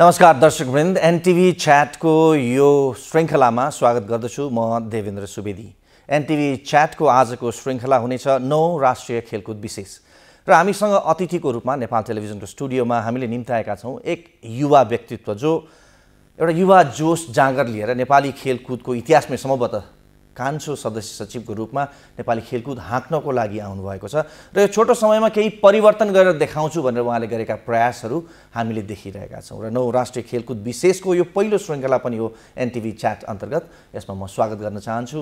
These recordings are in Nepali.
नमस्कार दर्शकवृन्द। एनटिभी च्याटको यो श्रृङ्खलामा स्वागत गर्दछु म देवेन्द्र सुवेदी। एनटिभी च्याटको आजको श्रृङ्खला हुनेछ नौ राष्ट्रिय खेलकुद विशेष। र हामीसँग अतिथिको रूपमा नेपाल टेलिभिजनको स्टुडियोमा हामीले निम्ताएका छौँ एक युवा व्यक्तित्व जो एउटा युवा जोस जाँगर लिएर नेपाली खेलकुदको इतिहासमै सम्भवतः कान्छो सदस्य सचिवको रूपमा नेपाली खेलकुद हाँक्नको लागि आउनुभएको छ र यो छोटो समयमा केही परिवर्तन गरेर देखाउँछु भनेर उहाँले गरेका प्रयासहरू हामीले देखिरहेका छौँ र नौ राष्ट्रिय खेलकुद विशेषको यो पहिलो श्रृङ्खला पनि हो एनटिभी च्याट अन्तर्गत। यसमा म स्वागत गर्न चाहन्छु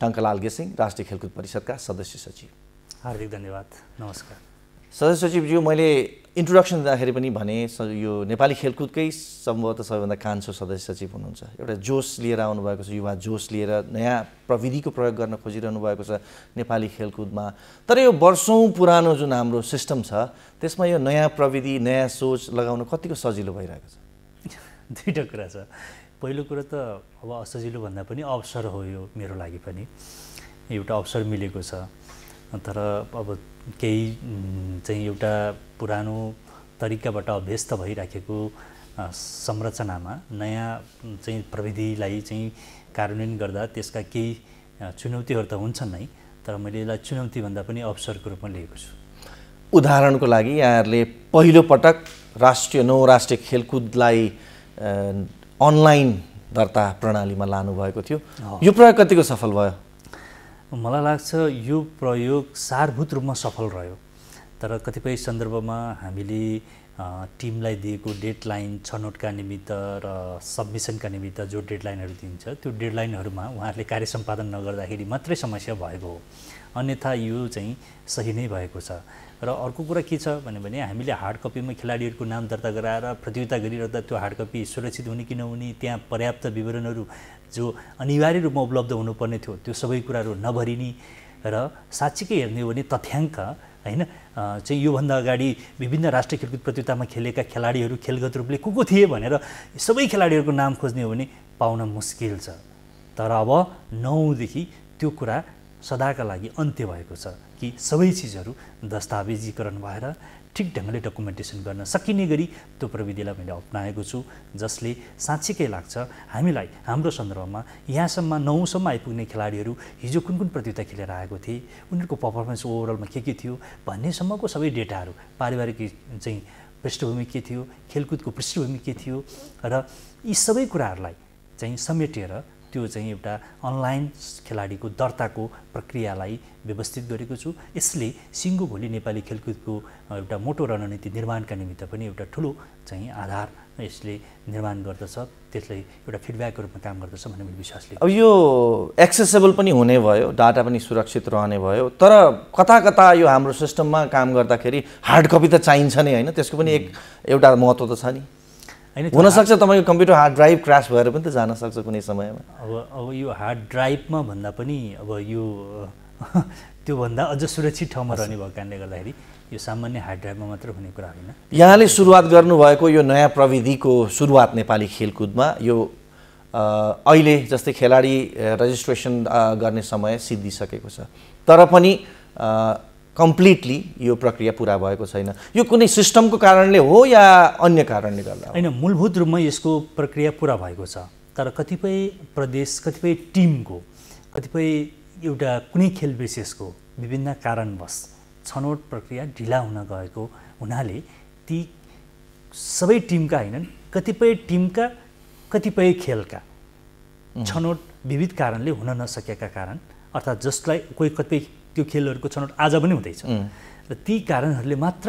टङ्कलाल गेसिङ राष्ट्रिय खेलकुद परिषदका सदस्य सचिव। हार्दिक धन्यवाद। नमस्कार। सदस्य सचिवज्यू मैले इन्ट्रोडक्सन दिँदाखेरि पनि भने यो नेपाली खेलकुदकै सम्भवतः सबैभन्दा कान्छो सदस्य सचिव हुनुहुन्छ। एउटा जोस लिएर आउनुभएको छ युवा जोस लिएर नयाँ प्रविधिको प्रयोग गर्न खोजिरहनु भएको छ नेपाली खेलकुदमा। तर यो वर्षौँ पुरानो जुन हाम्रो सिस्टम छ त्यसमा यो नयाँ प्रविधि नयाँ सोच लगाउन कतिको सजिलो भइरहेको छ? दुईवटा कुरा छ। पहिलो कुरो त अब असजिलो भन्दा पनि अवसर हो यो मेरो लागि पनि। एउटा अवसर मिलेको छ। तर अब केही चाहिँ एउटा पुरानो तरिकाबाट अभ्यस्त भइराखेको संरचनामा नयाँ चाहिँ प्रविधिलाई चाहिँ कार्यान्वयन गर्दा त्यसका केही चुनौतीहरू त हुन्छन् नै तर मैले यसलाई चुनौतीभन्दा पनि अवसरको रूपमा लिएको छु। उदाहरणको लागि यहाँहरूले पहिलोपटक राष्ट्रिय नौ राष्ट्रिय खेलकुदलाई अनलाइन दर्ता प्रणालीमा लानुभएको थियो। यो प्रयोग कतिको सफल भयो? मलाई लाग्छ यो प्रयोग सारभूत रूपमा सफल रह्यो। तर कतिपय सन्दर्भमा हामीले टिमलाई दिएको डेडलाइन छनौटका निमित्त र सबमिसनका निमित्त जो डेडलाइनहरू दिन्छ त्यो डेडलाइनहरूमा उहाँहरूले कार्य सम्पादन नगर्दाखेरि मात्रै समस्या भएको हो। अन्यथा यो चाहिँ सही नै भएको छ। र अर्को कुरा के छ भने भने हामीले हार्ड कपीमा खेलाडीहरूको नाम दर्ता गराएर प्रतियोगिता गरिरहँदा त्यो हार्ड कपी सुरक्षित हुने कि नहुने त्यहाँ पर्याप्त विवरणहरू जो अनिवार्य रूपमा उपलब्ध हुनुपर्ने थियो त्यो सबै कुराहरू नभरिने र साँच्चीकै हेर्ने हो भने तथ्याङ्क होइन? चाहिँ योभन्दा अगाडि विभिन्न राष्ट्रिय खेलकुद प्रतियोगितामा खेलेका खेलाडीहरू खेलगत रूपले को को थिए भनेर सबै खेलाडीहरूको नाम खोज्ने हो भने पाउन मुस्किल छ। तर अब नौदेखि त्यो कुरा सदाका लागि अन्त्य भएको छ कि सबै चिजहरू दस्तावेजीकरण भएर ठिक ढङ्गले डकुमेन्टेसन गर्न सकिने गरी त्यो प्रविधिलाई मैले अप्नाएको छु जसले साँच्चीकै लाग्छ हामीलाई हाम्रो सन्दर्भमा यहाँसम्म नौसम्म आइपुग्ने खेलाडीहरू हिजो कुन कुन प्रतियोगिता खेलेर आएको थिए उनीहरूको पर्फर्मेन्स ओभरअलमा के के थियो भन्नेसम्मको सबै डेटाहरू पारिवारिक चाहिँ पृष्ठभूमि के थियो खेलकुदको पृष्ठभूमि के थियो र यी सबै कुराहरूलाई चाहिँ समेटेर त्यो चाहिँ एउटा अनलाइन खेलाडीको दर्ताको प्रक्रियालाई व्यवस्थित गरेको छु। यसले सिङ्गो भोलि नेपाली खेलकुदको एउटा मोटो रणनीति निर्माणका निमित्त पनि एउटा ठुलो चाहिँ आधार यसले निर्माण गर्दछ। त्यसले एउटा फिडब्याकको रूपमा काम गर्दछ भन्ने मैले विश्वास लिएको अब यो एक्सेसेबल पनि हुने भयो डाटा पनि सुरक्षित रहने भयो तर कता कता यो हाम्रो सिस्टममा काम गर्दाखेरि हार्ड कपी त चाहिन्छ नै होइन। त्यसको पनि एक एउटा महत्त्व त छ नि। होइन हुनसक्छ तपाईँको कम्प्युटर हार्ड ड्राइभ क्रास भएर पनि त जान सक्छ कुनै समयमा। अब अब यो हार्ड ड्राइभमा भन्दा पनि अब यो त्योभन्दा अझ सुरक्षित ठाउँमा रहने भएको कारणले गर्दाखेरि यो सामान्य हार्ड ड्राइभमा मात्र हुने कुरा होइन। यहाँले सुरुवात गर्नुभएको यो नयाँ प्रविधिको सुरुवात नेपाली खेलकुदमा यो अहिले जस्तै खेलाडी रजिस्ट्रेसन गर्ने समय सिद्धिसकेको छ। तर पनि कम्प्लिटली यो प्रक्रिया पुरा भएको छैन यो कुनै सिस्टमको कारणले हो या अन्य कारणले गर्दा हो? होइन मूलभूत रूपमा यसको प्रक्रिया पुरा भएको छ तर कतिपय प्रदेश कतिपय टिमको कतिपय एउटा कुनै खेल विशेषको विभिन्न कारणवश छनौट प्रक्रिया ढिला हुन गएको हुनाले ती सबै टिमका होइनन् कतिपय टिमका कतिपय खेलका छनौट विविध कारणले हुन नसकेका कारण अर्थात् जसलाई कोही कतिपय त्यो खेलहरूको छनौट आज पनि हुँदैछ। र ती कारणहरूले मात्र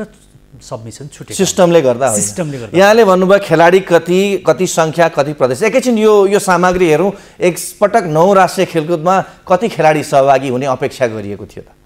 सबमिसन छुटेको सिस्टमले गर्दा। सिस्टमले गर्दा। यहाँले भन्नुभयो खेलाडी कति कति सङ्ख्या कति प्रदेश। एकैछिन यो यो सामग्री हेरौँ। एकपटक नौ राष्ट्रिय खेलकुदमा कति खेलाडी सहभागी हुने अपेक्षा गरिएको थियो त?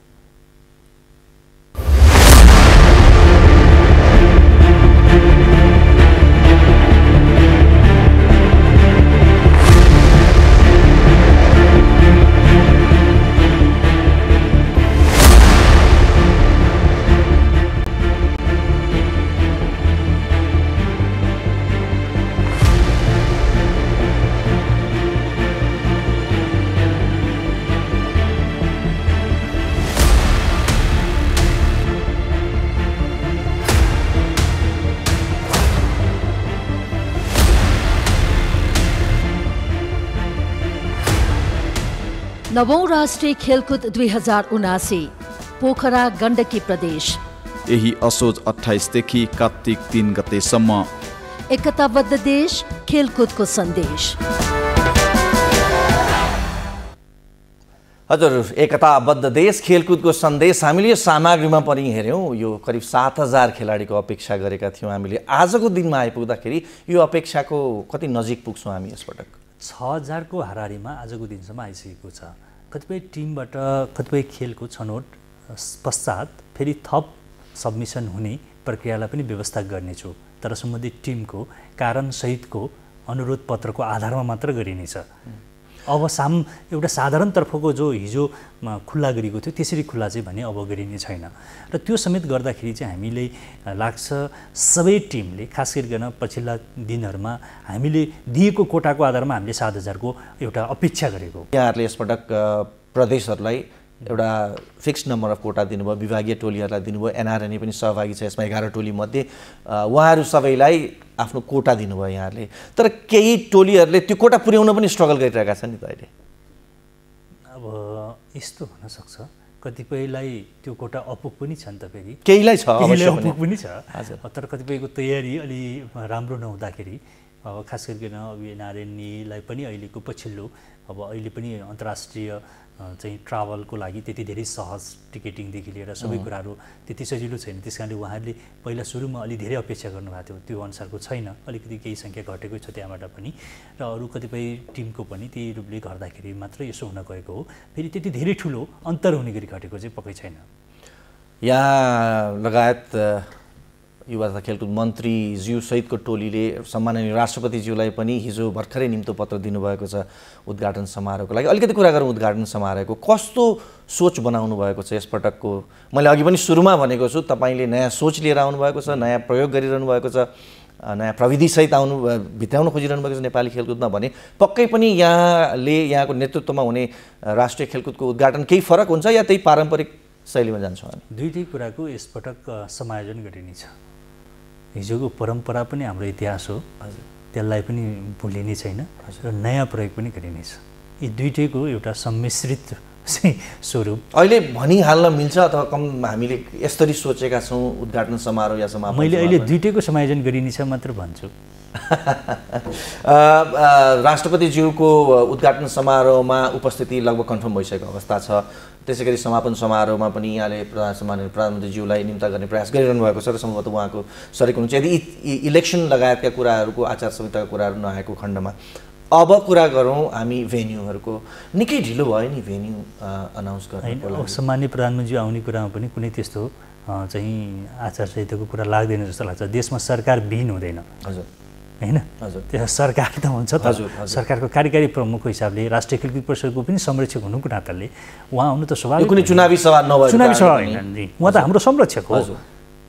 नवौं राष्ट्रिय खेलकुद दुई हजार उनासी पोखरा गण्डकी प्रदेश। यही असोज अठाइसदेखि कार्तिक तिन गतेसम्म। एकताबद्ध देश खेलकुदको सन्देश। हजुर एकताबद्ध देश खेलकुदको सन्देश हामीले यो सामग्रीमा पनि हेऱ्यौँ। यो करिब सात हजार खेलाडीको अपेक्षा गरेका थियौँ हामीले। आजको दिनमा आइपुग्दाखेरि यो अपेक्षाको कति नजिक पुग्छौँ हामी यसपटक? छ हजारको हाराहारीमा आजको दिनसम्म आइसकेको छ। कतिपय टिमबाट कतिपय खेलको छनौट पश्चात फेरि थप सबमिसन हुने प्रक्रियालाई पनि व्यवस्था गर्नेछु। तर सम्बन्धित टिमको कारणसहितको अनुरोध पत्रको आधारमा मात्र गरिनेछ। अब साम एउटा साधारणतर्फको जो हिजो खुल्ला गरिएको थियो त्यसरी खुल्ला चाहिँ भने अब गरिने छैन। र त्यो समेत गर्दाखेरि चाहिँ हामीले लाग्छ सबै टिमले खास गरिकन पछिल्ला दिनहरूमा हामीले दिएको कोटाको आधारमा हामीले सात हजारको एउटा अपेक्षा गरेको यहाँहरूले यसपटक प्रदेशहरूलाई एउटा फिक्स नम्बर अफ कोटा दिनुभयो विभागीय टोलीहरूलाई दिनुभयो एनआरएनए पनि सहभागी छ यसमा एघार टोलीमध्ये उहाँहरू सबैलाई आफ्नो कोटा दिनुभयो यहाँहरूले। तर केही टोलीहरूले त्यो कोटा पुर्याउन पनि स्ट्रगल गरिरहेका छन् नि त अहिले। अब यस्तो हुनसक्छ कतिपयलाई त्यो कोटा अपुग पनि छ नि त फेरि। केहीलाई छ अपुग पनि छ। तर कतिपयको तयारी अलि राम्रो नहुँदाखेरि अब खास गरिकन अब एनआरएनएलाई पनि अहिलेको पछिल्लो अब अहिले पनि अन्तर्राष्ट्रिय चाहिँ ट्राभलको लागि त्यति धेरै सहज टिकटिङदेखि लिएर सबै कुराहरू त्यति सजिलो छैन। त्यस कारणले उहाँहरूले पहिला सुरुमा अलि धेरै अपेक्षा गर्नुभएको थियो। त्यो अनुसारको छैन। अलिकति केही सङ्ख्या घटेकै छ त्यहाँबाट पनि। र अरू कतिपय टिमको पनि त्यही रूपले गर्दाखेरि मात्र यसो हुन गएको हो। फेरि त्यति धेरै ठुलो अन्तर हुने गरी घटेको चाहिँ पक्कै छैन। यहाँ लगायत युवा तथा खेलकुद मन्त्रीज्यूसहितको टोलीले सम्माननीय राष्ट्रपतिज्यूलाई पनि हिजो भर्खरै निम्तो पत्र दिनुभएको छ उद्घाटन समारोहको लागि। अलिकति कुरा गरौँ उद्घाटन समारोहको। कस्तो सोच बनाउनु भएको छ यसपटकको? मैले अघि पनि सुरुमा भनेको छु तपाईँले नयाँ सोच लिएर आउनुभएको छ नयाँ प्रयोग गरिरहनु भएको छ नयाँ प्रविधिसहित आउनु भित्राउन खोजिरहनु भएको छ नेपाली खेलकुदमा भने पक्कै पनि यहाँले यहाँको नेतृत्वमा हुने राष्ट्रिय खेलकुदको उद्घाटन केही फरक हुन्छ या त्यही पारम्परिक शैलीमा जान्छौँ दुइटै कुराको यसपटक समायोजन गरिनेछ हिजोको परम्परा पनि हाम्रो इतिहास हो। हजुर। त्यसलाई पनि भुलिने छैन र नयाँ प्रयोग पनि गरिनेछ यी दुइटैको एउटा सम्मिश्रित स्वरूप। अहिले भनिहाल्न मिल्छ अथवा कम हामीले यसरी सोचेका छौँ उद्घाटन समारोह या समारोह मैले अहिले दुइटैको समायोजन गरिनेछ मात्र भन्छु। राष्ट्रपतिज्यूको उद्घाटन समारोहमा उपस्थिति लगभग कन्फर्म भइसकेको अवस्था छ। त्यसै गरी समापन समारोहमा पनि यहाँले प्रधान सम्माननीय प्रधानमन्त्रीज्यूलाई निम्ता गर्ने प्रयास गरिरहनु भएको छ र सम्भवतः उहाँको सरेक हुनुहुन्छ यदि इलेक्सन लगायतका कुराहरूको आचार संहिताका कुराहरू नआएको खण्डमा अब कुरा गरौँ हामी भेन्यूहरूको। निकै ढिलो भयो नि भेन्यू अनाउन्स गर्नु सम्मान्य प्रधानमन्त्री आउने कुरामा पनि कुनै त्यस्तो चाहिँ आचार संहिताको कुरा लाग्दैन जस्तो लाग्छ। देशमा सरकार विहीन हुँदैन। हजुर। होइन? त्यो सरकार त हुन्छ त। सरकारको कार्यकारी प्रमुखको हिसाबले राष्ट्रिय खेलकुद परिषदको पनि संरक्षक हुनुको नाताले उहाँ आउनु त स्वाभाविक कुनै चुनावी सभा नभए चुनावी सभा होइन। उहाँ त हाम्रो संरक्षक हो।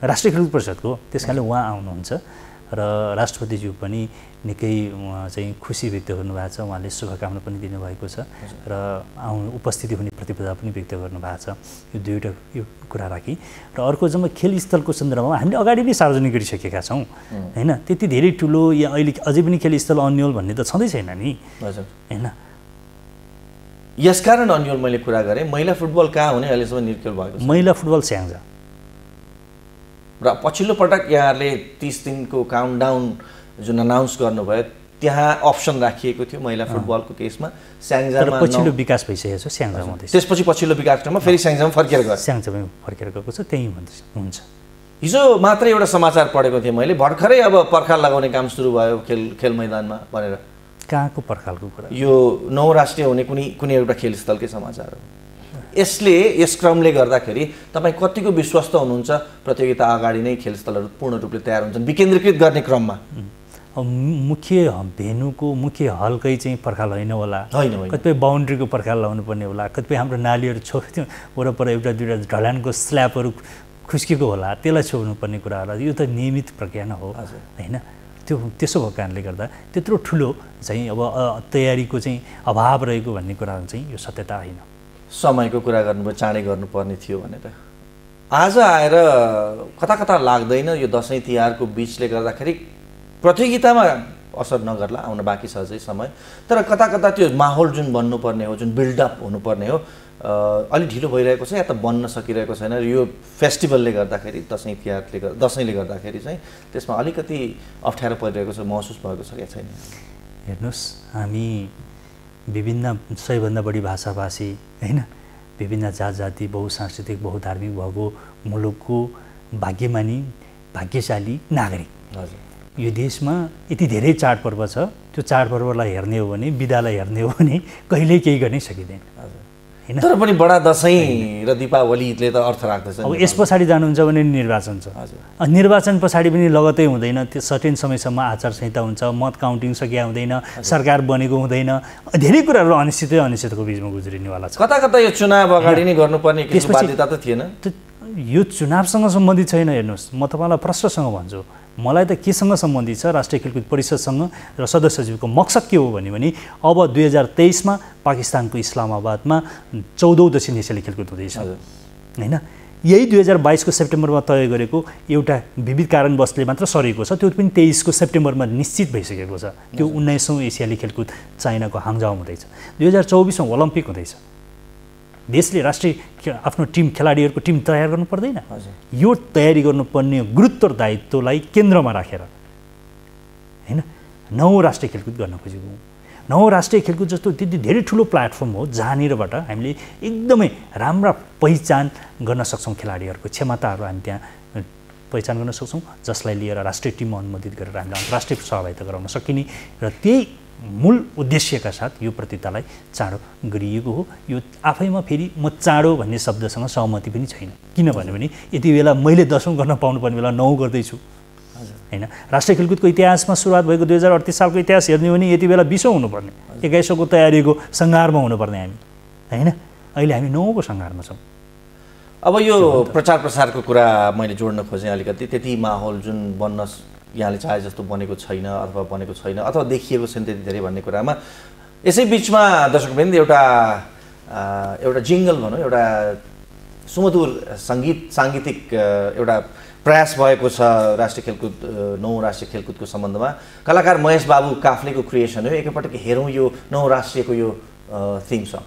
राष्ट्रिय खेलकुद परिषदको। त्यस कारणले उहाँ आउनुहुन्छ। र राष्ट्रपतिज्यू पनि निकै चाहिँ खुसी व्यक्त गर्नुभएको छ उहाँले शुभकामना पनि दिनुभएको छ र आउनु उपस्थिति हुने प्रतिबद्धता पनि व्यक्त गर्नुभएको छ। यो दुईवटा यो कुरा राखी। र अर्को जब खेल स्थलको सन्दर्भमा हामीले अगाडि नै सार्वजनिक गरिसकेका छौँ होइन? त्यति धेरै ठुलो या अहिले अझै पनि खेल स्थल अन्यल भन्ने त छँदै छैन नि। होइन? यसकारण अन्यल मैले कुरा गरेँ महिला फुटबल कहाँ हुने अहिलेसम्म निर्खेल भएको महिला फुटबल स्याङ्जा। र पछिल्लो पटक यहाँहरूले तिस दिनको काउन्टडाउन जुन अनाउन्स गर्नुभयो त्यहाँ अप्सन राखिएको थियो महिला फुटबलको केसमा स्याङ्जामा पछिल्लो विकास भइसकेको छ स्याङ्जामा त्यसपछि पछिल्लो विकास क्रममा फेरि स्याङ्जामा फर्केर गयो। स्याङ्जामा फर्केर गएको छ त्यहीँ हुन्छ। हिजो मात्रै एउटा समाचार पढेको थिएँ मैले भर्खरै अब पर्खाल लगाउने काम सुरु भयो खेल खेल मैदानमा भनेर। कहाँको पर्खालको कुरा? यो नौ राष्ट्रिय हुने कुनै कुनै एउटा खेल स्थलकै समाचार हो। यसले यस क्रमले गर्दाखेरि तपाईँ कतिको विश्वस्त हुनुहुन्छ प्रतियोगिता अगाडि नै खेलस्थलहरू पूर्ण रूपले तयार हुन्छन् विकेन्द्रीकृत गर्ने क्रममा। मुख्य भेनुको मुख्य हलकै चाहिँ पर्खाल होइन होला। होइन कतिपय बााउन्ड्रीको पर्खाल लगाउनु पर्ने होला। कतिपय हाम्रो नालीहरू छो वरपर एउटा दुइटा ढलानको स्ल्याबहरू खुस्किएको होला। त्यसलाई छोड्नु पर्ने कुरा होला यो त नियमित प्रक्रिया नै हो। होइन? त्यो त्यसो भएको कारणले गर्दा त्यत्रो ठुलो चाहिँ अब तयारीको चाहिँ अभाव रहेको भन्ने कुरा चाहिँ यो सत्यता होइन। समयको कुरा गर्नुभयो चाँडै गर्नुपर्ने थियो भनेर। आज आएर कता कता लाग्दैन यो दसैँ तिहारको बिचले गर्दाखेरि प्रतियोगितामा असर नगर्ला आउन बाँकी छ अझै समय। तर कता कता त्यो माहौल जुन बन्नुपर्ने हो जुन बिल्डअप हुनुपर्ने हो अलिक ढिलो भइरहेको छ या त बन्न सकिरहेको छैन। यो फेस्टिभलले गर्दाखेरि दसैँ तिहारले गर्दा दसैँले गर्दाखेरि चाहिँ त्यसमा अलिकति अप्ठ्यारो परिरहेको छ महसुस भएको छ या छैन? हेर्नुहोस् हामी विभिन्न सयभन्दा बढी भाषाभाषी होइन? विभिन्न जात जाति बहुसांस्कृतिक बहुधार्मिक भएको मुलुकको भाग्यमानी भाग्यशाली नागरिक। हजुर। यो देशमा यति धेरै चाडपर्व छ त्यो चाडपर्वलाई हेर्ने हो भने बिदालाई हेर्ने हो भने कहिल्यै केही गर्नै सकिँदैन। होइन? तर पनि बडा दसैँ र दिपावलीले त अर्थ राख्दछ अब। यस पछाडि जानुहुन्छ भने निर्वाचन छ। हजुर। अनि निर्वाचन पछाडि पनि लगतै हुँदैन त्यो सर्टेन समयसम्म आचार संहिता हुन्छ मत काउन्टिङ सकिया हुँदैन सरकार बनेको हुँदैन। धेरै कुराहरू अनिश्चितै अनिश्चितको बिचमा गुज्रिनेवाला छ। कता कता यो चुनाव अगाडि नै गर्नुपर्ने बाध्यता त थिएन। यो चुनावसँग सम्बन्धित छैन हेर्नुहोस्। म तपाईँलाई प्रश्नसँग भन्छु मलाई त केसँग सम्बन्धित छ? राष्ट्रिय खेलकुद परिषदसँग र सदस्य सचिवको मकसद के हो भने भने अब दुई हजार तेइसमा पाकिस्तानको इस्लामाबादमा चौधौँ दक्षिण एसियाली खेलकुद हुँदैछ। होइन? यही दुई हजार बाइसको सेप्टेम्बरमा तय गरेको एउटा विविध कारणवशले मात्र सरेको छ त्यो पनि तेइसको सेप्टेम्बरमा निश्चित भइसकेको छ। त्यो उन्नाइसौँ एसियाली खेलकुद चाइनाको हाङजाउ हुँदैछ। दुई हजार चौबिसमा ओलम्पिक हुँदैछ। देशले राष्ट्रिय आफ्नो टिम खेलाडीहरूको टिम तयार गर्नु पर्दैन। हजुर। यो तयारी गर्नुपर्ने गुरुत्व दायित्वलाई केन्द्रमा राखेर। होइन? नौ राष्ट्रिय खेलकुद गर्न खोजेको हौँ। नौ राष्ट्रिय खेलकुद जस्तो त्यति धेरै ठुलो प्लेटफर्म हो जहाँनिरबाट हामीले एकदमै राम्रा पहिचान गर्न सक्छौँ खेलाडीहरूको क्षमताहरू हामी त्यहाँ पहिचान गर्न सक्छौँ जसलाई लिएर राष्ट्रिय टिममा अनुमोदित गरेर हामीले अन्तर्राष्ट्रिय सहभागिता गराउन सकिने। र त्यही मूल उद्देश्यका साथ यो प्रतियोगितालाई चाँडो गरिएको हो। यो आफैमा फेरि म चाँडो भन्ने शब्दसँग सहमति पनि छैन। किनभने भने यति बेला मैले दसौँ गर्न पाउनुपर्ने बेला नौ गर्दैछु। होइन? राष्ट्रिय खेलकुदको इतिहासमा सुरुवात भएको दुई हजार अडतिस सालको इतिहास हेर्ने हो भने यति बेला बिसौँ हुनुपर्ने। एक्काइसौँको तयारीको सङ्घारमा हुनुपर्ने हामी। होइन? अहिले हामी नौको सङ्घारमा छौँ। अब यो प्रचार प्रसारको कुरा मैले जोड्न खोजेँ अलिकति। त्यति माहौल जुन बन्न यहाँले चाहे जस्तो बनेको छैन अथवा बनेको छैन अथवा देखिएको छैन त्यति धेरै भन्ने कुरामा यसै बिचमा दर्शकवृन्द एउटा एउटा जिङ्गल भनौँ एउटा सुमधुर सङ्गीत साङ्गीतिक एउटा प्रयास भएको छ राष्ट्रिय खेलकुद नौ राष्ट्रिय खेलकुदको सम्बन्धमा। कलाकार महेश बाबु काफ्लेको क्रिएसन हो। एकैपटक हेरौँ यो नौ राष्ट्रियको यो थिम सङ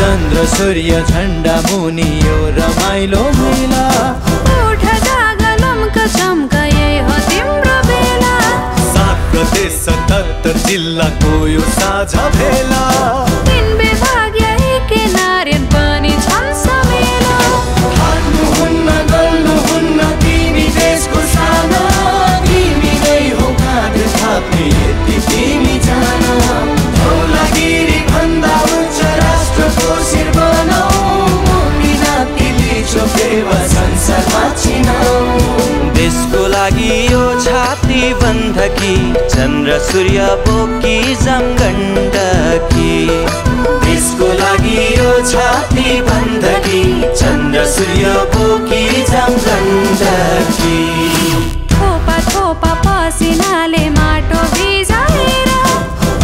चन्द्र सूर्य झन्डा मुनि यो रमाइलो मेला। उठ जाग लम्क चम्क यही हो तिम्रो बेला। सात प्रदेश सतहत्तर जिल्लाको यो साझा भेला। सूर्य बोकी जमगण्डकी। देशको लागि यो छाती बन्दकी। चन्द्र सूर्य बोकी जमगण्डकी। थोपा थोपा पसिनाले माटो भिजाएर।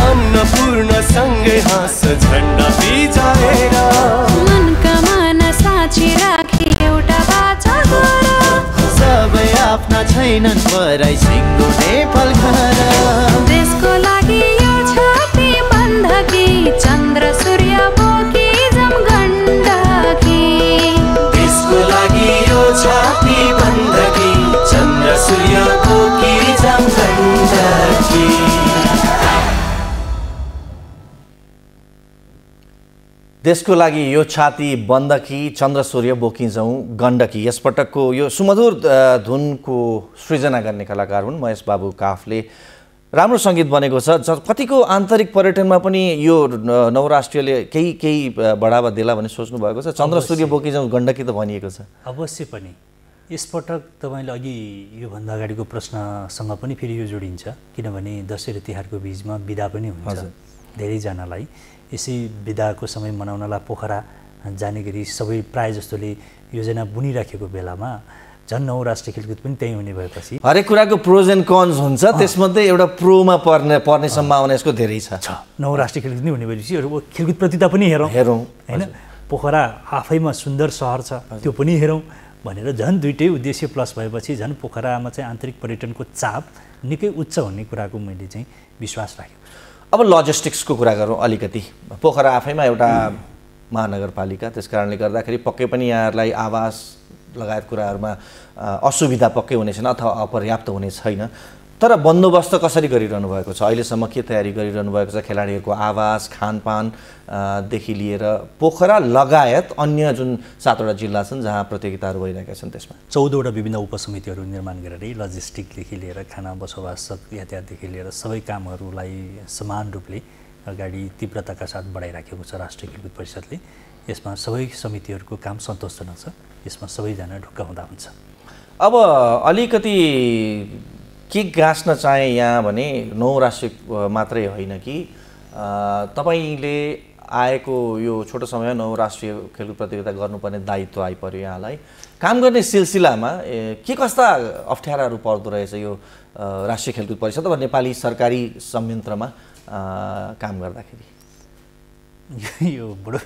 अन्नपूर्ण सँगै हाँस झन्डा बिजाएर आफ्ना छैनन् पराई सिङ्गो नेपाल घर। देशको लागि यो छाती बन्धकी चन्द्र सूर्य बोकी जमगण्डकी। देशको लागि यो छाती बन्दकी चन्द्र सूर्य बोकी जमगण्डकी। देशको लागि यो छाती बन्दकी चन्द्र सूर्य बोकिन्छौँ गण्डकी। यसपटकको यो सुमधुर धुनको सृजना गर्ने कलाकार हुन् महेश बाबु काफले। राम्रो सङ्गीत बनेको छ। ज कतिको आन्तरिक पर्यटनमा पनि यो नवराष्ट्रियले केही केही बढावा देला भन्ने सोच्नु भएको छ। चन्द्र सूर्य बोकिन्छौँ गण्डकी त भनिएको छ। अवश्य पनि। यसपटक तपाईँले अघि योभन्दा अगाडिको प्रश्नसँग पनि फेरि यो जोडिन्छ। किनभने दसैँ र तिहारको बिचमा बिदा पनि हुन्छ। धेरैजनालाई यसै बिदाको समय मनाउनलाई पोखरा जाने गरी सबै प्राय जस्तोले योजना बुनिराखेको बेलामा झन् नौ राष्ट्रिय खेलकुद पनि त्यहीँ हुने भएपछि हरेक कुराको प्रोज एन्ड कन्स हुन्छ त्यसमध्ये एउटा प्रोमा पर्ने पर्ने सम्भावना यसको धेरै छ। नौ राष्ट्रिय खेलकुद नै हुने भएपछि खेलकुद प्रतियोगिता पनि हेरौँ। हेरौँ, होइन? पोखरा आफैमा सुन्दर सहर छ त्यो पनि हेरौँ भनेर झन् दुइटै उद्देश्य प्लस भएपछि झन् पोखरामा चाहिँ आन्तरिक पर्यटनको चाप निकै उच्च हुने कुराको मैले चाहिँ विश्वास राखेको अब लजिस्टिक्सको कुरा गरौँ अलिकति। पोखरा आफैमा एउटा महानगरपालिका त्यस कारणले गर्दाखेरि पक्कै पनि यहाँहरूलाई आवास लगायत कुराहरूमा असुविधा पक्कै हुने छैन अथवा अपर्याप्त हुने छैन। तर बन्दोबस्त कसरी गरिरहनु भएको छ? अहिलेसम्म के तयारी गरिरहनु भएको छ? खेलाडीहरूको आवास खानपान अ, देखि लिएर पोखरा लगायत अन्य जुन सातवटा जिल्ला छन् जहाँ प्रतियोगिताहरू भइरहेका छन् त्यसमा। चौधवटा विभिन्न उपसमितिहरू निर्माण गरेर लजिस्टिकदेखि लिएर खाना बसोबास यातायातदेखि लिएर सबै कामहरूलाई समान रूपले अगाडि तीव्रताका साथ बढाइराखेको छ राष्ट्रिय खेलकुद परिषदले। यसमा सबै समितिहरूको काम सन्तोषजनक छ। यसमा सबैजना ढुक्क हुँदा हुन्छ। अब अलिकति के गाँच्न चाहे यहाँ भने नौ राष्ट्रिय मात्रै होइन कि तपाईँले आएको यो छोटो समयमा नौ राष्ट्रिय खेलकुद प्रतियोगिता गर्नुपर्ने दायित्व आइपऱ्यो यहाँलाई। काम गर्ने सिलसिलामा के कस्ता अप्ठ्याराहरू पर्दो रहेछ यो राष्ट्रिय खेलकुद परिषद अथवा नेपाली सरकारी संयन्त्रमा काम गर्दाखेरि? यो बडो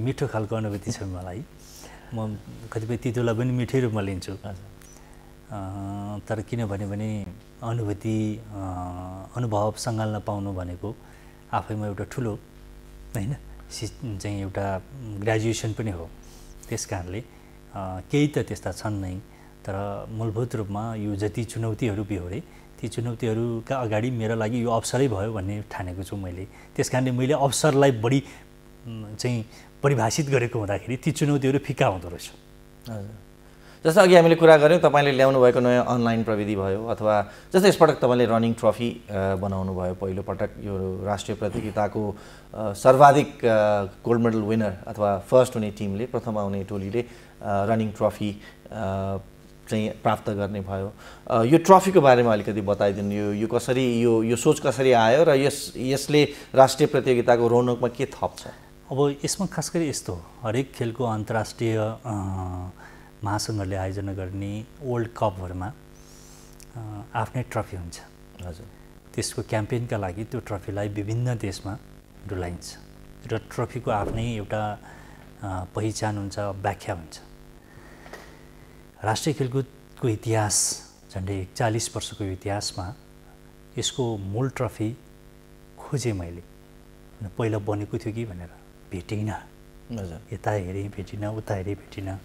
मिठो खालको अनुभूति छ मलाई। म कतिपय तितोलाई पनि मिठै रूपमा लिन्छु। तर किनभने भने अनुभूति अनुभव सङ्घाल्न पाउनु भनेको आफैमा एउटा ठुलो होइन चाहिँ एउटा ग्रेजुएसन पनि हो। त्यस कारणले केही त त्यस्ता छन् नै तर मूलभूत रूपमा यो जति चुनौतीहरू बिहोरे ती चुनौतीहरूका अगाडि मेरो लागि यो अवसरै भयो भन्ने ठानेको छु मैले। त्यस कारणले मैले अवसरलाई बढी चाहिँ परिभाषित गरेको हुँदाखेरि ती चुनौतीहरू फिका हुँदो रहेछ। हजुर। जस्तो अघि हामीले कुरा गऱ्यौँ तपाईँले ल्याउनु भएको नयाँ अनलाइन प्रविधि भयो अथवा जस्तै यसपटक तपाईँले रनिङ ट्रफी बनाउनु भयो पहिलोपटक यो राष्ट्रिय प्रतियोगिताको सर्वाधिक गोल्ड मेडल विनर अथवा फर्स्ट हुने टिमले प्रथम आउने टोलीले रनिङ ट्रफी चाहिँ प्राप्त गर्ने भयो। यो ट्रफीको बारेमा अलिकति बताइदिनु यो यो कसरी यो यो सोच कसरी आयो र यस यसले राष्ट्रिय प्रतियोगिताको रौनकमा के थप्छ? अब यसमा खास गरी यस्तो हरेक खेलको अन्तर्राष्ट्रिय अ, महासङ्घले आयोजना गर्ने वर्ल्ड कपहरूमा आफ्नै ट्रफी हुन्छ। हजुर। त्यसको क्याम्पेनका लागि त्यो ट्रफीलाई विभिन्न देशमा डुलाइन्छ र ट्रफीको आफ्नै एउटा पहिचान हुन्छ व्याख्या हुन्छ। राष्ट्रिय खेलकुदको इतिहास झन्डै एकचालिस वर्षको इतिहासमा यसको मूल ट्रफी खोजेँ मैले। पहिला बनेको थियो कि भनेर? भेटिनँ। हजुर। यता हेरेँ भेटिनँ उता हेरेँ भेटिनँ।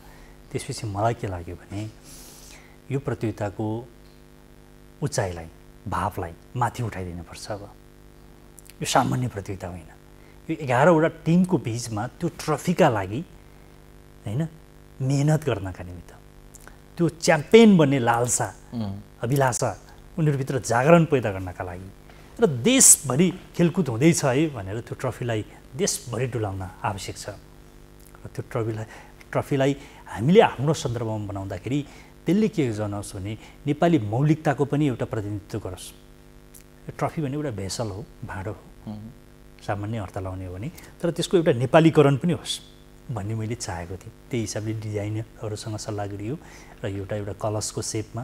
त्यसपछि मलाई के लाग्यो भने यो प्रतियोगिताको उचाइलाई भावलाई माथि उठाइदिनुपर्छ अब। यो सामान्य प्रतियोगिता होइन। यो एघारवटा टिमको बिचमा त्यो ट्रफीका लागि होइन मेहनत गर्नका निमित्त त्यो च्याम्पियन बन्ने लालसा अभिलाषा उनीहरूभित्र जागरण पैदा गर्नका लागि र देशभरि खेलकुद हुँदैछ है भनेर त्यो ट्रफीलाई देशभरि डुलाउन आवश्यक छ। र त्यो ट्रफीलाई ट्रफीलाई हामीले हाम्रो सन्दर्भमा बनाउँदाखेरि त्यसले के जनाओस् भने नेपाली मौलिकताको पनि एउटा प्रतिनिधित्व गरोस्। ट्रफी भने एउटा भेसल हो भाँडो हो। सामान्य अर्थ लाउने हो भने तर त्यसको एउटा नेपालीकरण पनि होस् भन्ने मैले चाहेको थिएँ। त्यही हिसाबले डिजाइनरहरूसँग सल्लाह गरियो र एउटा एउटा कलसको सेपमा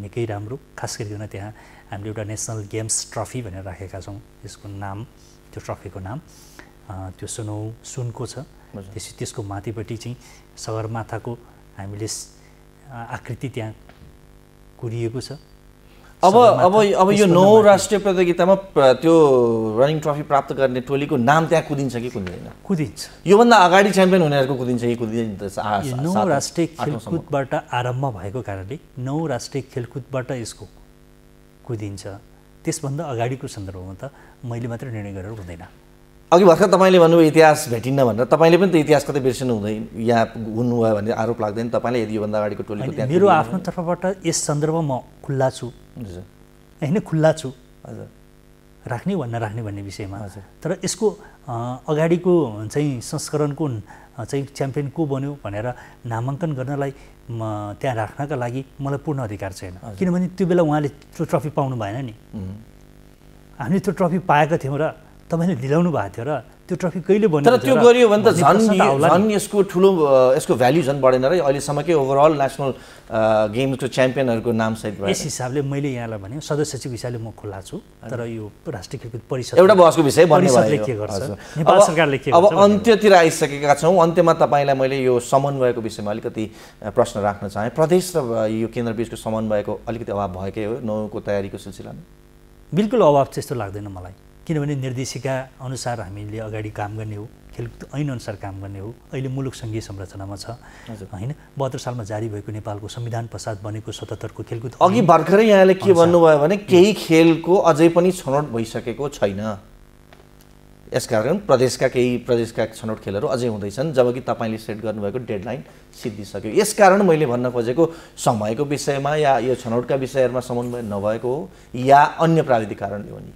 निकै राम्रो खास गरिकन त्यहाँ हामीले एउटा नेसनल गेम्स ट्रफी भनेर राखेका छौँ त्यसको नाम त्यो ट्रफीको नाम। त्यो सुनौ सुनको छ। त्यस त्यसको माथिपट्टि चाहिँ सगरमाथाको हामीले आकृति त्यहाँ कुरिएको छ। अब अब अब यो नौ राष्ट्रिय प्रतियोगितामा प्र- त्यो रनिङ ट्रफी प्राप्त गर्ने टोलीको नाम त्यहाँ कुदिन्छ कि कुदिँदैन? कुदिन्छ। योभन्दा अगाडि च्याम्पियन हुनेहरूको कुदिन्छ कि कुदिँदैन नौ राष्ट्रिय। खेलकुदबाट आरम्भ भएको कारणले नौ राष्ट्रिय खेलकुदबाट यसको कुदिन्छ। त्यसभन्दा अगाडिको सन्दर्भमा त मैले मात्रै निर्णय गरेर हुँदैन। अघि भर्खर तपाईँले भन्नुभयो इतिहास भेटिन्न भनेर। तपाईँले पनि त इतिहास कतै बिर्सनु हुँदैन यहाँ हुनुभयो भन्ने आरोप लाग्दैन तपाईँले यदि योभन्दा अगाडिको टोलीको त्यहाँ मेरो आफ्नो तर्फबाट यस सन्दर्भमा म खुल्ला छु। भने- हजुर। होइन खुल्ला छु। हजुर। राख्ने वा नराख्ने भन्ने विषयमा। हजुर। तर यसको अगाडिको चाहिँ संस्करणको चाहिँ च्याम्पियन को बन्यो भनेर नामाङ्कन गर्नलाई म त्यहाँ राख्नका लागि मलाई पूर्ण अधिकार छैन। किनभने त्यो बेला उहाँले त्यो ट्रफी पाउनु भएन नि। हामीले त्यो ट्रफी पाएका थियौँ र तपाईँले दिलाउनु भएको थियो र त्यो ट्रफी कहिले बन्यो तर त्यो गरियो भने त झन्। झन् यसको ठुलो यसको भ्याल्यु झन् बढेन र अहिलेसम्मकै ओभरअल नेसनल गेम्सको च्याम्पियनहरूको नाम सहित भयो। यस हिसाबले मैले यहाँलाई भने सदस्य सचिव हिसाबले म खुल्ला छु तर यो राष्ट्रिय खेलकुद परिषद एउटा बहसको विषय के। गर्छ। नेपाल सरकारले के अब अन्त्यतिर आइसकेका छौँ। अन्त्यमा तपाईँलाई मैले यो समन्वयको विषयमा अलिकति प्रश्न राख्न चाहेँ। प्रदेश र यो केन्द्रबीचको समन्वयको अलिकति अभाव भएकै हो? नौको तयारीको सिलसिलामा? बिल्कुल अभाव त्यस्तो लाग्दैन मलाई। किनभने निर्देशिका अनुसार हामीले अगाडि काम गर्ने हो खेलकुद ऐन अनुसार काम गर्ने हो। अहिले मुलुक सङ्घीय संरचनामा छ। होइन? बहत्तर सालमा जारी भएको नेपालको संविधान पश्चात बनेको सतहत्तरको खेलकुद अघि भर्खरै यहाँले के भन्नुभयो भने केही खेलको अझै पनि छनौट भइसकेको छैन। यसकारण प्रदेशका केही प्रदेशका छनौट खेलहरू अझै हुँदैछन् जबकि तपाईँले सेट गर्नुभएको डेडलाइन सिद्धिसक्यो। यसकारण मैले भन्न खोजेको समयको विषयमा या यो छनौटका विषयहरूमा समन्वय नभएको हो या अन्य प्राविधिक कारणले हो नि?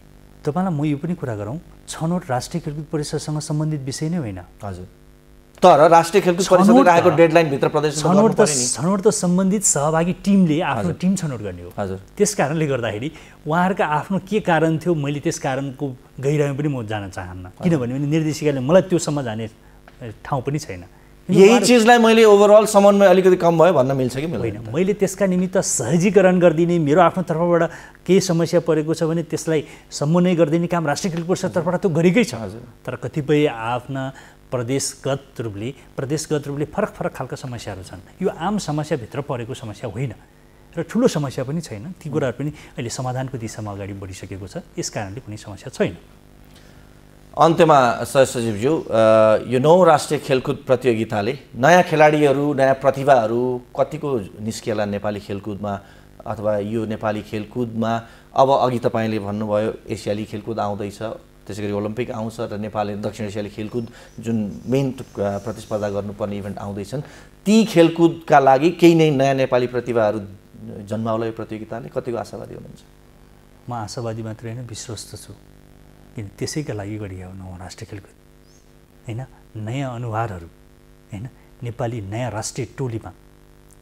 तपाईँलाई म यो पनि कुरा गरौँ छनौट राष्ट्रिय खेलकुद परिषदसँग सम्बन्धित विषय नै होइन। हजुर। तर राष्ट्रिय खेलकुद परिषदले छनौट त- राखेको डेडलाइनभित्र प्रदर्शन छनौट त छनौट सम्बन्धित सहभागी टिमले आफ्नो टिम छनौट गर्ने हो। हजुर। त्यस कारणले गर्दाखेरि उहाँहरूका आफ्नो के कारण थियो मैले त्यस कारणको गहिराइमा पनि म जान चाहन्न। किनभने भने निर्देशिकाले मलाई त्योसम्म जाने ठाउँ पनि छैन। यही चिजलाई मैले ओभरअल समन्वय अलिकति कम भयो भन्न मिल्छ कि मिल्दैन। होइन मैले त्यसका निमित्त सहजीकरण गरिदिने मेरो आफ्नो तर्फबाट केही समस्या परेको छ भने त्यसलाई समन्वय गरिदिने काम राष्ट्रिय खेल परिषद तर्फबाट त गरेकै छ। तर कतिपय आफ्ना प्रदेशगत रूपले प्रदेशगत रूपले फरक फरक खालका समस्याहरू छन्। यो आम समस्याभित्र परेको समस्या होइन र ठुलो समस्या पनि छैन। ती कुराहरू पनि अहिले समाधानको दिशामा अगाडि बढिसकेको छ। यस कारणले कुनै समस्या छैन। अन्त्यमा सहसचिवज्यू अ, यो नौ राष्ट्रिय खेलकुद प्रतियोगिताले नयाँ खेलाडीहरू नयाँ प्रतिभाहरू कतिको निस्किएला नेपाली खेलकुदमा अथवा यो नेपाली खेलकुदमा? अब अघि तपाईँले भन्नुभयो एसियाली खेलकुद आउँदैछ त्यसै गरी ओलम्पिक आउँछ र नेपालले दक्षिण एसियाली खेलकुद जुन मेन प्रतिस्पर्धा गर्नुपर्ने इभेन्ट आउँदैछन् ती खेलकुदका लागि केही नै नयाँ नेपाली प्रतिभाहरू जन्माउला यो प्रतियोगिताले? कतिको आशावादी हुनुहुन्छ? म आशावादी मात्रै होइन विश्वस्त छु। किन त्यसैका लागि गरिएको हो राष्ट्रिय खेलकुद होइन? नयाँ अनुहारहरू होइन? नेपाली नयाँ राष्ट्रिय टोलीमा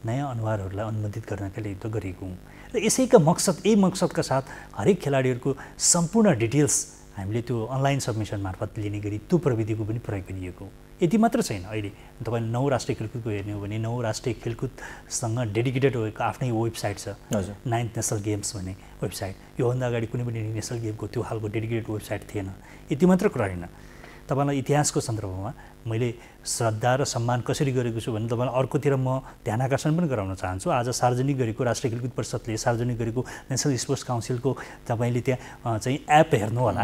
नयाँ अनुहारहरूलाई अनुमोदित गर्नका लागि त गरेको हुँ। र यसैका मकसद यही मकसदका साथ हरेक खेलाडीहरूको सम्पूर्ण डिटेल्स हामीले त्यो अनलाइन सबमिसन मार्फत लिने गरी त्यो प्रविधिको पनि प्रयोग गरिएको हो। यति मात्र छैन अहिले। तपाईँले नौ राष्ट्रिय खेलकुदको हेर्ने हो भने नौ राष्ट्रिय खेलकुदसँग डेडिकेटेड भएको आफ्नै वेबसाइट छ। नाइन्थ नेसनल गेम्स भन्ने वेबसाइट। योभन्दा अगाडि कुनै पनि नेसनल गेमको त्यो खालको डेडिकेटेड वेबसाइट थिएन। यति मात्र कुरा होइन तपाईँलाई इतिहासको सन्दर्भमा मैले श्रद्धा र सम्मान कसरी गरेको छु भने तपाईँलाई अर्कोतिर म ध्यान आकर्षण पनि गराउन चाहन्छु। आज सार्वजनिक गरेको राष्ट्रिय खेलकुद परिषदले सार्वजनिक गरेको नेसनल स्पोर्ट्स काउन्सिलको तपाईँले त्यहाँ चाहिँ एप हेर्नु होला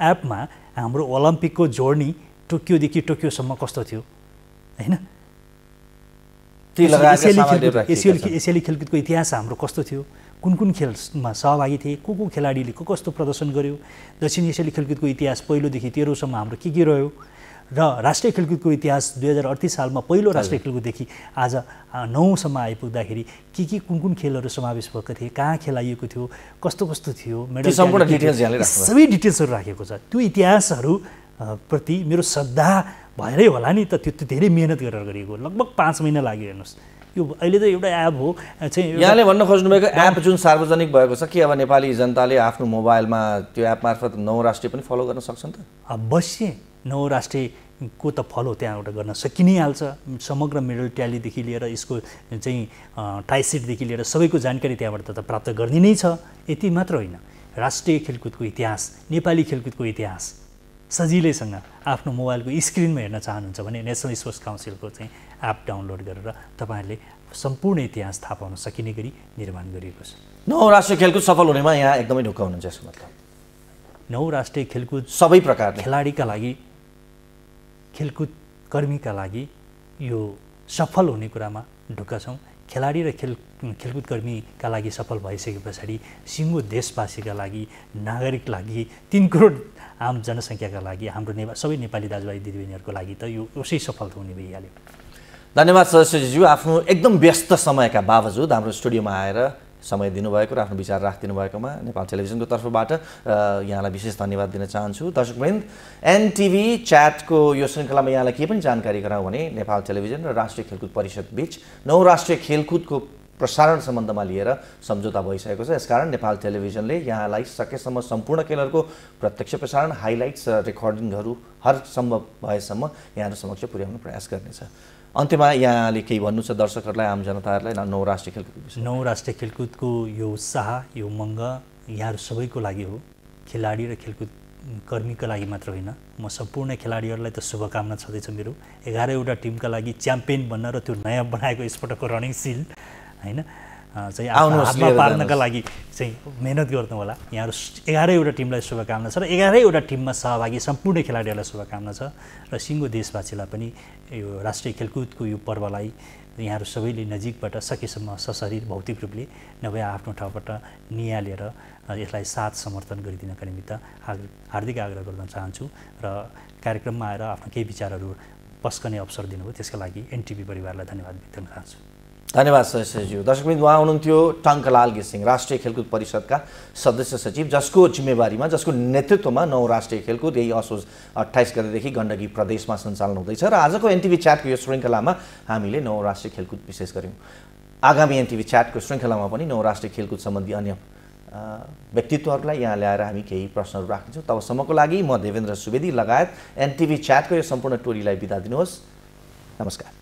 एपमा हाम्रो ओलम्पिकको जोर्नी टोकियोदेखि टोकियोसम्म कस्तो थियो? होइन? एसियाली खेलकुद एसियाली। एसियाली खेलकुदको इतिहास हाम्रो कस्तो थियो? कुन कुन खेलमा सहभागी थिए? को को खेलाडीले को कस्तो प्रदर्शन गर्यो? दक्षिण एसियाली खेलकुदको इतिहास पहिलोदेखि तेह्रौँसम्म हाम्रो के के रह्यो? र राष्ट्रिय खेलकुदको इतिहास दुई हजार अडतिस सालमा पहिलो राष्ट्रिय खेलकुददेखि आज नौसम्म आइपुग्दाखेरि के के कुन कुन खेलहरू समावेश भएको थिए? कहाँ खेलाइएको थियो? कस्तो कस्तो थियो मेडल। सबै डिटेल्सहरू राखेको छ। त्यो इतिहासहरू प्रति मेरो श्रद्धा भएरै होला नि त त्यो त्यो धेरै मिहिनेत गरेर गरिएको। लगभग पाँच महिना लाग्यो हेर्नुहोस्। यो अहिले त एउटा एप हो चाहिँ यहाँले भन्न खोज्नुभएको एप जुन सार्वजनिक भएको छ कि अब नेपाली जनताले आफ्नो मोबाइलमा त्यो एप मार्फत नौ राष्ट्रिय पनि फलो गर्न सक्छन् त? अवश्य नौ राष्ट्रियको त फलो त्यहाँबाट गर्न सकि नै हाल्छ। समग्र मेडल ट्यालीदेखि लिएर यसको चाहिँ टाइसिटदेखि लिएर सबैको जानकारी त्यहाँबाट त प्राप्त गर्ने नै छ। यति मात्र होइन। राष्ट्रिय खेलकुदको इतिहास नेपाली खेलकुदको इतिहास। सजिलैसँग आफ्नो मोबाइलको स्क्रिनमा हेर्न चाहनुहुन्छ भने नेसनल स्पोर्ट्स काउन्सिलको चाहिँ एप डाउनलोड गरेर तपाईँहरूले सम्पूर्ण इतिहास थाहा पाउन सकिने गरी निर्माण गरिएको छ। नौ राष्ट्रिय खेलकुद सफल हुनेमा यहाँ एकदमै ढुक्क हुनुहुन्छ यसको मतलब। नौ राष्ट्रिय खेलकुद सबै प्रकारले। खेलाडीका लागि खेलकुद कर्मीका लागि यो सफल हुने कुरामा ढुक्क छौँ। खेलाडी र खेल खेलकुद कर्मीका लागि सफल भइसके पछाडि सिङ्गो देशवासीका लागि नागरिक लागि तिन करोड आम जनसङ्ख्याका लागि हाम्रो नेपा सबै नेपाली दाजुभाइ दिदीबहिनीहरूको लागि त यो उसै सफल हुने भइहाल्यो। धन्यवाद सदस्यज्यू आफ्नो एकदम व्यस्त समयका बावजुद हाम्रो स्टुडियोमा आएर समय दिनुभएको र आफ्नो विचार राखिदिनु भएकोमा नेपाल टेलिभिजनको तर्फबाट यहाँलाई विशेष धन्यवाद दिन चाहन्छु। दर्शकवृन्द एनटिभी च्याटको यो श्रृङ्खलामा यहाँलाई के पनि जानकारी गराउँ भने नेपाल टेलिभिजन र राष्ट्रिय खेलकुद परिषद बिच नौ राष्ट्रिय खेलकुदको प्रसारण सम्बन्धमा लिएर सम्झौता भइसकेको छ। यसकारण नेपाल टेलिभिजनले यहाँलाई सकेसम्म सम्पूर्ण खेलहरूको प्रत्यक्ष प्रसारण हाइलाइट्स र रेकर्डिङहरू हर सम्भव भएसम्म यहाँहरू समक्ष पुर्याउने प्रयास गर्नेछ। अन्त्यमा यहाँले केही भन्नु छ दर्शकहरूलाई आम जनताहरूलाई न- राष्ट्रिय खेलकुद नौ राष्ट्रिय खेलकुदको यो उत्साह यो मङ्ग यहाँहरू सबैको लागि हो। खेलाडी र खेलकुद कर्मीका लागि मात्र होइन। म सम्पूर्ण खेलाडीहरूलाई त शुभकामना छँदैछ मेरो। एघारैवटा टिमका लागि च्याम्पियन बन्न र त्यो नयाँ बनाएको यसपटकको रनिङ सिल होइन? चाहिँ हातमा पार्नका। लागि चाहिँ मिहिनेत गर्नु होला यहाँहरू एघारैवटा टिमलाई शुभकामना छ र एघारैवटा टिममा सहभागी सम्पूर्ण खेलाडीहरूलाई शुभकामना छ र सिङ्गो देशवासीलाई पनि यो राष्ट्रिय खेलकुदको यो पर्वलाई यहाँहरू सबैले नजिकबाट सकेसम्म सशरीर भौतिक रूपले नभए आफ्नो ठाउँबाट निहालेर यसलाई साथ समर्थन गरिदिनका निमित्त हार्दिक हार्दिक आग्रह गर्न चाहन्छु र कार्यक्रममा आएर आफ्नो केही विचारहरू पस्कने अवसर दिनुभयो। त्यसका लागि एनटिभी परिवारलाई धन्यवाद व्यक्त गर्न चाहन्छु। धन्यवाद सदस्यज्यू। दर्शकबिन्दु उहाँ हुनुहुन्थ्यो टङ्कलाल घिसिङ राष्ट्रिय खेलकुद परिषदका सदस्य सचिव जसको जिम्मेवारीमा जसको नेतृत्वमा नौ राष्ट्रिय खेलकुद यही असोज अठाइस गतेदेखि गण्डकी प्रदेशमा सञ्चालन हुँदैछ र आजको एनटिभी च्याटको यो श्रृङ्खलामा हामीले नौ राष्ट्रिय खेलकुद विशेष गऱ्यौँ। आगामी एनटिभी च्याटको श्रृङ्खलामा पनि नौ राष्ट्रिय खेलकुद सम्बन्धी अन्य व्यक्तित्वहरूलाई यहाँ ल्याएर हामी केही प्रश्नहरू राख्नेछौँ। तबसम्मको लागि म देवेन्द्र सुवेदी लगायत एनटिभी च्याटको यो सम्पूर्ण टोलीलाई बिदा दिनुहोस्। नमस्कार।